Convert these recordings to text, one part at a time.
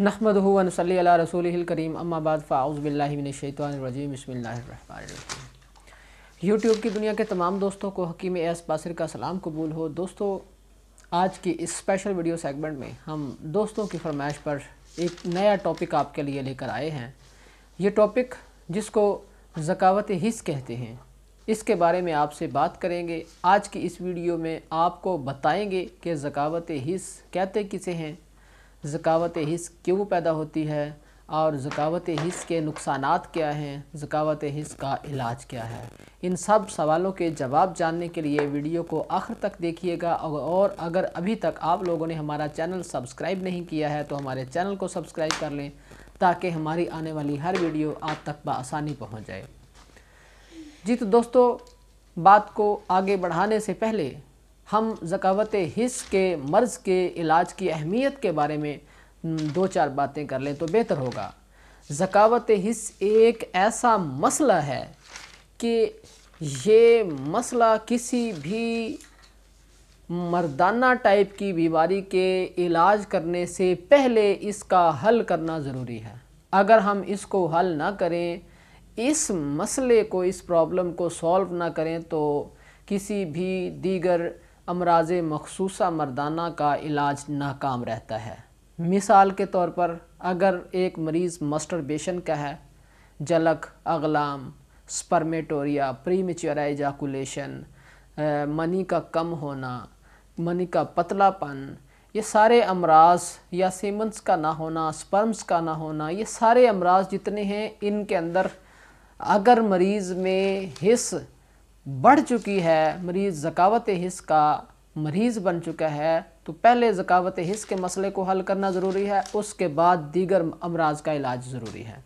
नहमद वनसली रसूल करीम। अम्माबाद फ़ाउज़बिल्लिमिनशैतवानरजीम बसमीम यूट्यूब की दुनिया के तमाम दोस्तों को हकीम एस बासिर का सलाम कबूल हो। दोस्तों, आज की इस स्पेशल वीडियो सेगमेंट में हम दोस्तों की फरमाइश पर एक नया टॉपिक आपके लिए लेकर आए हैं। ये टॉपिक जिसको ज़कावत हिस्स कहते हैं। इसके बारे में आपसे बात करेंगे। आज की इस वीडियो में आपको बताएँगे कि ज़कावत हिस्स कहते किसे हैं। ज़कावत हिस्स क्यों पैदा होती है और ज़कावत हिस्स के नुकसान क्या हैं? ज़कावत हिस्स का इलाज क्या है? इन सब सवालों के जवाब जानने के लिए वीडियो को आखिर तक देखिएगा। और अगर अभी तक आप लोगों ने हमारा चैनल सब्सक्राइब नहीं किया है तो हमारे चैनल को सब्सक्राइब कर लें, ताकि हमारी आने वाली हर वीडियो आप तक बसानी पहुँच जाए। जी तो दोस्तों, बात को आगे बढ़ाने से पहले हम ज़कावत हिस्स के, मर्ज़ के, इलाज की अहमियत के बारे में दो चार बातें कर लें तो बेहतर होगा। ज़कावत हिस्स एक ऐसा मसला है कि ये मसला किसी भी मर्दाना टाइप की बीमारी के इलाज करने से पहले इसका हल करना ज़रूरी है। अगर हम इसको हल ना करें, इस मसले को, इस प्रॉब्लम को सॉल्व ना करें तो किसी भी दीगर अमराज मखसूस मर्दाना का इलाज नाकाम रहता है। मिसाल के तौर पर, अगर एक मरीज़ मस्टरबेशन का है, जलक, अगलाम, स्पर्मेटोरिया प्री मेचर मनी का कम होना, मनी का पतलापन, ये सारे अमराज या सीमंस का ना होना, स्पर्म्स का ना होना, ये सारे अमराज जितने हैं, इनके अंदर अगर मरीज़ में हिस्स बढ़ चुकी है, मरीज़ ज़कावत हिस्स का मरीज़ बन चुका है तो पहले ज़कावत हिस्स के मसले को हल करना ज़रूरी है, उसके बाद दीगर अमराज का इलाज ज़रूरी है।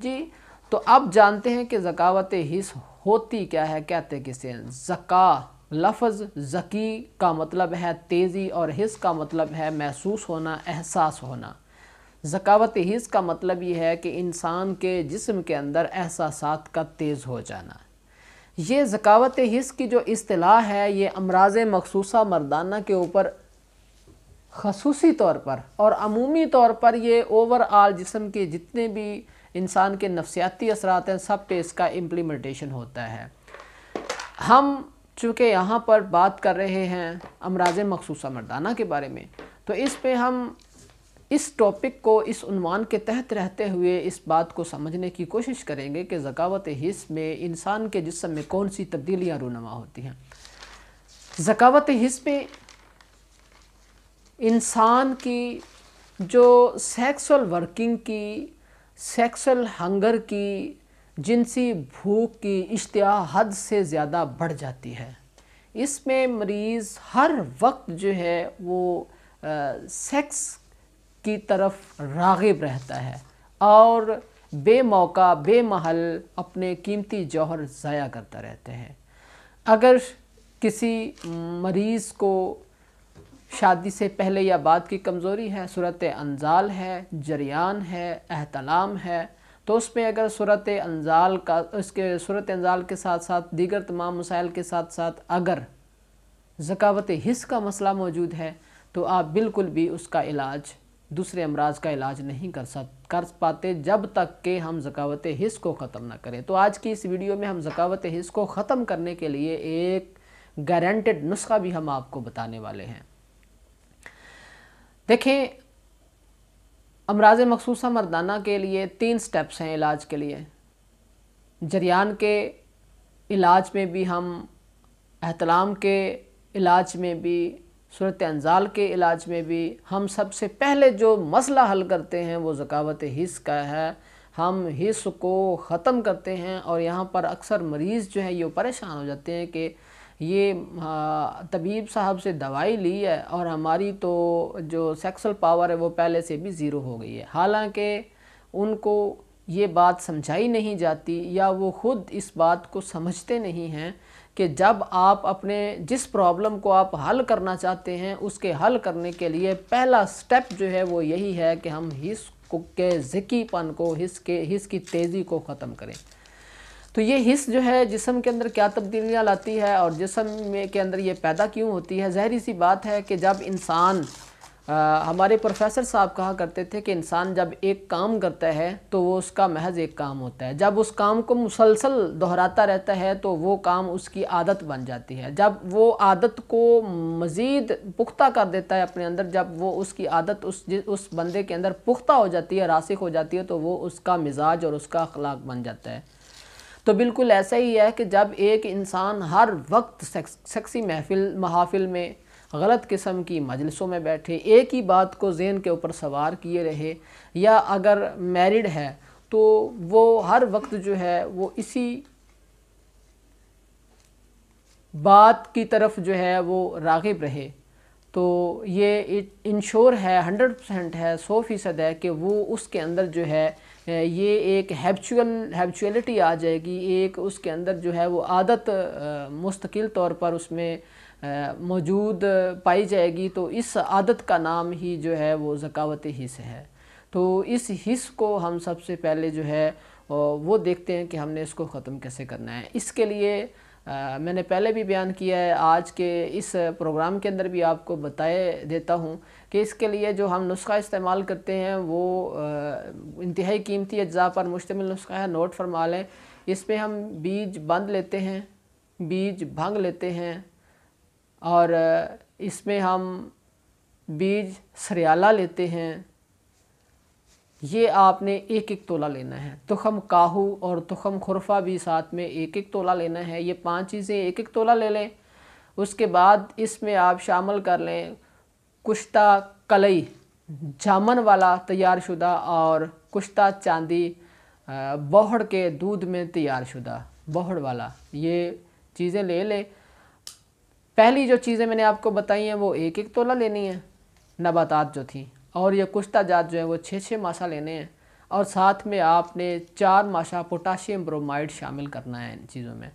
जी तो अब जानते हैं कि ज़कावत हिस्स होती क्या है, कहते किसे ज़का लफ्ज़, ज़की का मतलब है तेज़ी और हिस्स का मतलब है महसूस होना, एहसास होना। ज़कावत हिस्स का मतलब ये है कि इंसान के जिस्म के अंदर एहसास का तेज़ हो जाना। ये ज़कावत हिस्स की जो अतलाह है, ये अमराज मखसूस मर्दाना के ऊपर खसूसी तौर पर और अमूमी तौर पर ये ओवरऑल जिसम के जितने भी इंसान के नफसियाती असरात हैं, सब पे इसका इम्प्लीमेंटेशन होता है। हम चूँकि यहाँ पर बात कर रहे हैं अमराज मखसूस मर्दाना के बारे में तो इस पे हम इस टॉपिक को इस उनवान के तहत रहते हुए इस बात को समझने की कोशिश करेंगे कि ज़कावत हिस्स में इंसान के जिसम में कौन सी तब्दीलियाँ रूनमा होती हैं। ज़कावत हिस्स में इंसान की जो सेक्सुअल वर्किंग की सेक्सुअल हंगर की जिनसी भूख की इश्तिया हद से ज़्यादा बढ़ जाती है। इसमें मरीज़ हर वक्त जो है वो आ, सेक्स की तरफ़ रागिब रहता है और बेमौका, बेमहल अपने कीमती जौहर ज़ाया करता रहते हैं। अगर किसी मरीज़ को शादी से पहले या बाद की कमज़ोरी है, सूरत अनजाल है, जरियान है, एहतलाम है तो उसमें अगर सूरत अनजाल का, उसके, सूरत अनजाल के साथ साथ, दीगर तमाम मसाइल के साथ साथ अगर ज़कावत हिस्स का मसला मौजूद है तो आप बिल्कुल भी उसका इलाज दूसरे अमराज का इलाज नहीं कर सक, कर पाते जब तक के हम ज़कावत हिस्स को ख़त्म ना करें। तो आज की इस वीडियो में हम ज़कावत हिस्स को ख़त्म करने के लिए एक गारंटेड नुस्खा भी हम आपको बताने वाले हैं। देखें, अमराज मखसूस मर्दाना के लिए तीन स्टेप्स हैं इलाज के लिए। जरियान के इलाज में भी हम, एहतलाम के इलाज में भी सूरत अनजाल के इलाज में भी हम सबसे पहले जो मसला हल करते हैं वो ज़कावत हिस्स का है। हम हिस्स को ख़त्म करते हैं और यहाँ पर अक्सर मरीज़ जो है ये परेशान हो जाते हैं कि ये तबीब साहब से दवाई ली है और हमारी तो जो सेक्सुअल पावर है वो पहले से भी ज़ीरो हो गई है। हालाँकि उनको ये बात समझाई नहीं जाती या वो ख़ुद इस बात को समझते नहीं हैं कि जब आप अपने जिस प्रॉब्लम को आप हल करना चाहते हैं, उसके हल करने के लिए पहला स्टेप जो है वो यही है कि हम हिस्स के ज़िकीपन को हिस्स के हिस्स की तेज़ी को ख़त्म करें। तो ये हिस्स जो है जिसम के अंदर क्या तब्दीलियाँ लाती है और जिसम में के अंदर ये पैदा क्यों होती है? जहरी सी बात है कि जब इंसान हमारे प्रोफेसर साहब कहा करते थे कि इंसान जब एक काम करता है तो वो उसका महज एक काम होता है। जब उस काम को मुसलसल दोहराता रहता है तो वो काम उसकी आदत बन जाती है। जब वो आदत को मज़ीद पुख्ता कर देता है अपने अंदर जब वो उसकी आदत उस उस बंदे के अंदर पुख्ता हो जाती है रासिक हो जाती है तो वो उसका मिजाज और उसका अखलाक बन जाता है। तो बिल्कुल ऐसा ही है कि जब एक इंसान हर वक्त सेक्स, सेक्सी महफिल महाफिल में गलत किस्म की मजलसों में बैठे, एक ही बात को जेन के ऊपर सवार किए रहे, या अगर मैरिड है तो वो हर वक्त जो है, वो इसी बात की तरफ़ जो है, वो रागिब रहे। तो ये इंश्योर है, हंड्रेड परसेंट है, सौ फ़ीसद है कि वो उसके अंदर जो है ये एक हैबचुअल, हैबचुअलिटी आ जाएगी, एक उसके अंदर जो है, वो आदत मुस्तकिल तौर पर उसमें मौजूद पाई जाएगी तो इस आदत का नाम ही जो है वो ज़कावत हिस्स है। तो इस हिस्स को हम सबसे पहले जो है वो देखते हैं कि हमने इसको ख़त्म कैसे करना है। इसके लिए आ, मैंने पहले भी बयान किया है आज के इस प्रोग्राम के अंदर भी आपको बताए देता हूँ कि इसके लिए जो हम नुस्खा इस्तेमाल करते हैं वो इंतहाई कीमती अज्जा पर मुश्तमिल नुस्खा है नोट फरमा लें। इसमें हम बीज बंद लेते हैं बीज भंग लेते हैं और इसमें हम बीज सरियाला लेते हैं। ये आपने एक एक तोला लेना है। तुखम काहू और तुखम खुरफा भी साथ में एक एक तोला लेना है। ये पाँच चीज़ें एक एक तोला ले लें। उसके बाद इसमें आप शामिल कर लें कुश्ता कलई, जामन वाला तैयार शुदा और कुश्ता चांदी बहड़ के दूध में तैयार शुदा बहड़ वाला। ये चीज़ें ले लें। पहली जो चीज़ें मैंने आपको बताई हैं, वो एक एक तोला लेनी है, नबातात जो थी, और ये कुश्ता जात जो है, वो छः छः माशा लेने हैं, और साथ में आपने चार माशा पोटाशियम ब्रोमाइड शामिल करना है इन चीज़ों में।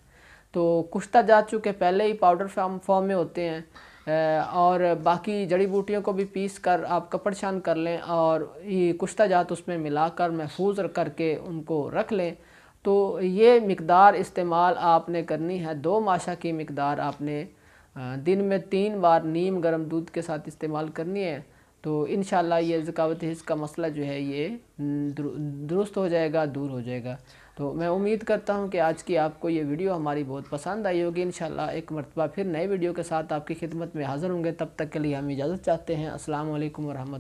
तो कुश्ता जात चूँकि पहले ही पाउडर फॉर्म फॉर्म में होते हैं और बाकी जड़ी बूटियों को भी पीस कर आप कपड़ शान कर लें, और ये कुश्ता जात उसमें मिलाकर महफूज करके उनको रख लें तो ये मकदार इस्तेमाल आपने करनी है, दो माशा की मकदार आपने दिन में तीन बार नीम गर्म दूध के साथ इस्तेमाल करनी है तो इन ये ज़कावत हिस्स का मसला जो है ये दुरुस्त हो जाएगा, दूर हो जाएगा। तो मैं उम्मीद करता हूँ कि आज की आपको ये वीडियो हमारी बहुत पसंद आई होगी। इन एक मरतबा फिर नए वीडियो के साथ आपकी खिदमत में हाज़िर होंगे। तब तक के लिए हम इजाज़त चाहते हैं। असल वरहमल